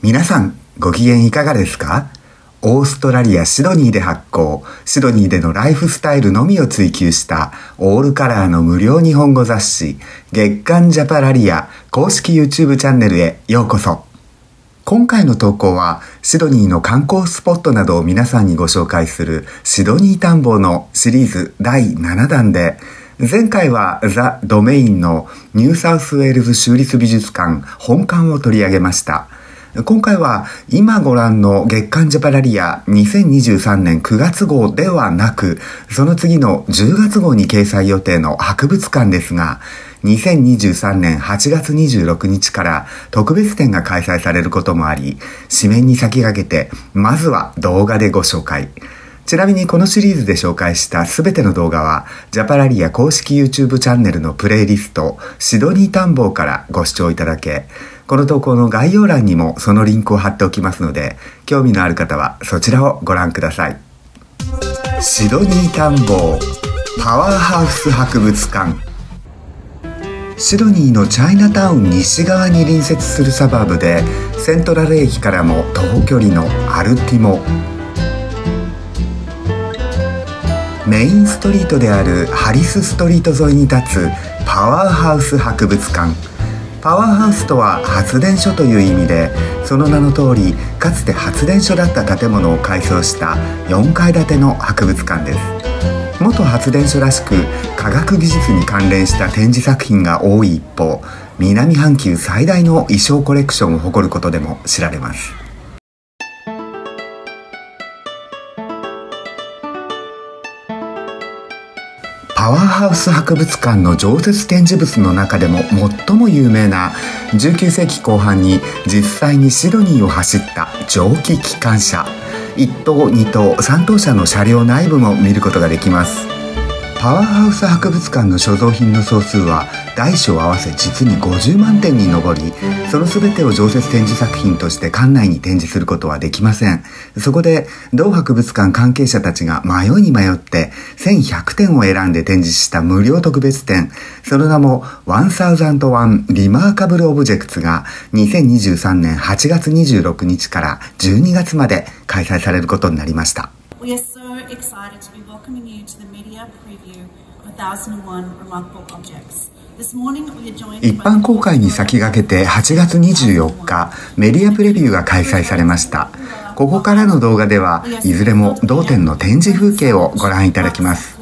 皆さんご機嫌いかがですか？オーストラリア・シドニーで発行、シドニーでのライフスタイルのみを追求したオールカラーの無料日本語雑誌月刊ジャパラリア公式 YouTube チャンネルへようこそ。今回の投稿はシドニーの観光スポットなどを皆さんにご紹介するシドニー探訪のシリーズ第7弾で前回はザ・ドメインのニューサウスウェールズ州立美術館本館を取り上げました。今回は今ご覧の月刊ジャパラリア2023年9月号ではなく、その次の10月号に掲載予定の博物館ですが、2023年8月26日から特別展が開催されることもあり、紙面に先駆けて、まずは動画でご紹介。ちなみにこのシリーズで紹介した全ての動画は、ジャパラリア公式 YouTube チャンネルのプレイリスト、シドニー探訪からご視聴いただけ、この投稿の概要欄にもそのリンクを貼っておきますので、興味のある方はそちらをご覧ください。シドニー探訪パワーハウス博物館。シドニーのチャイナタウン西側に隣接するサバーブでセントラル駅からも徒歩距離のアルティモ。メインストリートであるハリスストリート沿いに立つパワーハウス博物館。パワーハウスとは発電所という意味でその名の通りかつて発電所だった建物を改装した4階建ての博物館です。元発電所らしく科学技術に関連した展示作品が多い一方南半球最大の衣装コレクションを誇ることでも知られます。パワーハウス博物館の常設展示物の中でも最も有名な19世紀後半に実際にシドニーを走った蒸気機関車。1等2等3等車の車両内部も見ることができます。パワーハウス博物館の所蔵品の総数は大小合わせ実に50万点に上りその全てを常設展示作品として館内に展示することはできません。そこで同博物館関係者たちが迷いに迷って1100点を選んで展示した無料特別展。その名も1001リマーカブルオブジェクツが2023年8月26日から12月まで開催されることになりました。一般公開に先駆けて8月24日メディアプレビューが開催されました。ここからの動画ではいずれも同店の展示風景をご覧いただきます。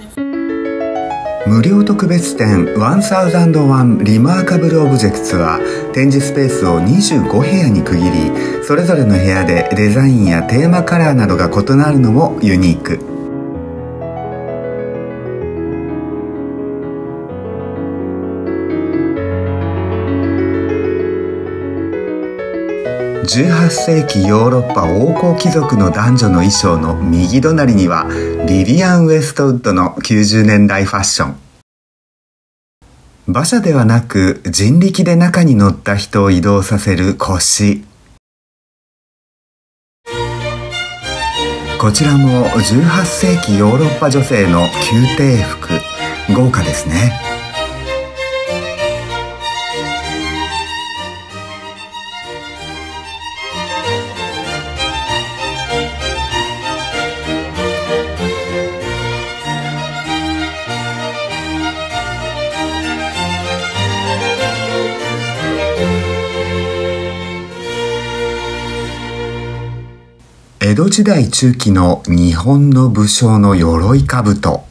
無料特別展1001リマーカブルオブジェクツは展示スペースを25部屋に区切りそれぞれの部屋でデザインやテーマカラーなどが異なるのもユニーク。18世紀ヨーロッパ王侯貴族の男女の衣装の右隣にはリリアン・ウエストウッドの90年代ファッション。馬車ではなく人力で中に乗った人を移動させる腰。こちらも18世紀ヨーロッパ女性の宮廷服。豪華ですね。江戸時代中期の日本の武将の鎧兜。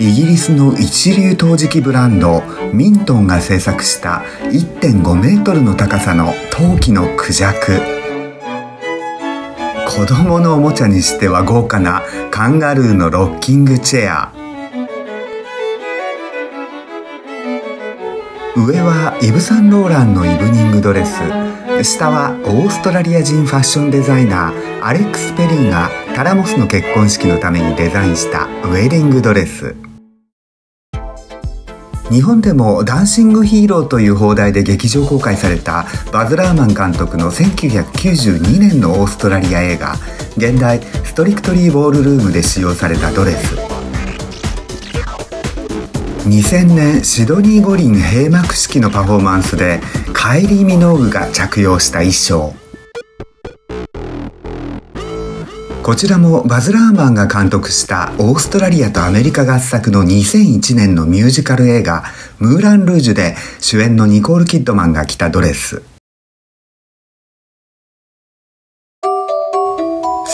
イギリスの一流陶磁器ブランドミントンが製作した1.5メートルの高さの陶器のクジャク子供のおもちゃにしては豪華なカンガルーのロッキングチェア。上はイブ・サンローランのイブニングドレス。下はオーストラリア人ファッションデザイナーアレックス・ペリーがタラモスの結婚式のためにデザインしたウェディングドレス。日本でも「ダンシング・ヒーロー」という放題で劇場公開されたバズ・ラーマン監督の1992年のオーストラリア映画現代ストリクトリー・ボールルームで使用されたドレス。2000年シドニー五輪閉幕式のパフォーマンスでカイリー・ミノーグが着用した衣装。こちらもバズ・ラーマンが監督したオーストラリアとアメリカ合作の2001年のミュージカル映画ムーラン・ルージュで主演のニコール・キッドマンが着たドレス。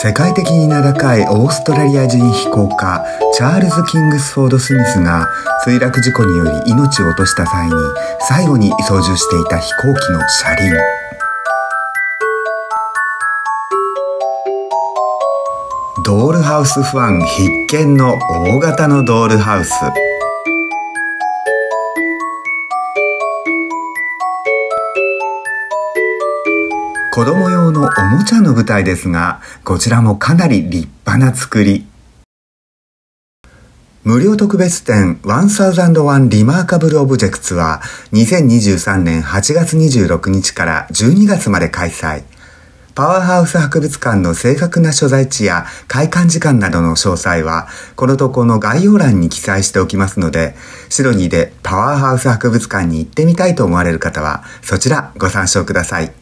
世界的に名高いオーストラリア人飛行家チャールズ・キングスフォード・スミスが墜落事故により命を落とした際に最後に操縦していた飛行機の車輪。ドールハウスファン必見の大型のドールハウス。子供用のおもちゃの舞台ですが、こちらもかなり立派な作り。無料特別展1001リマーカブルオブジェクツは2023年8月26日から12月まで開催。パワーハウス博物館の正確な所在地や開館時間などの詳細は、この投稿の概要欄に記載しておきますので、シドニーでパワーハウス博物館に行ってみたいと思われる方は、そちらご参照ください。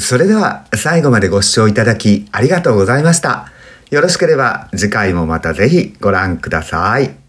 それでは最後までご視聴いただきありがとうございました。よろしければ次回もまたぜひご覧ください。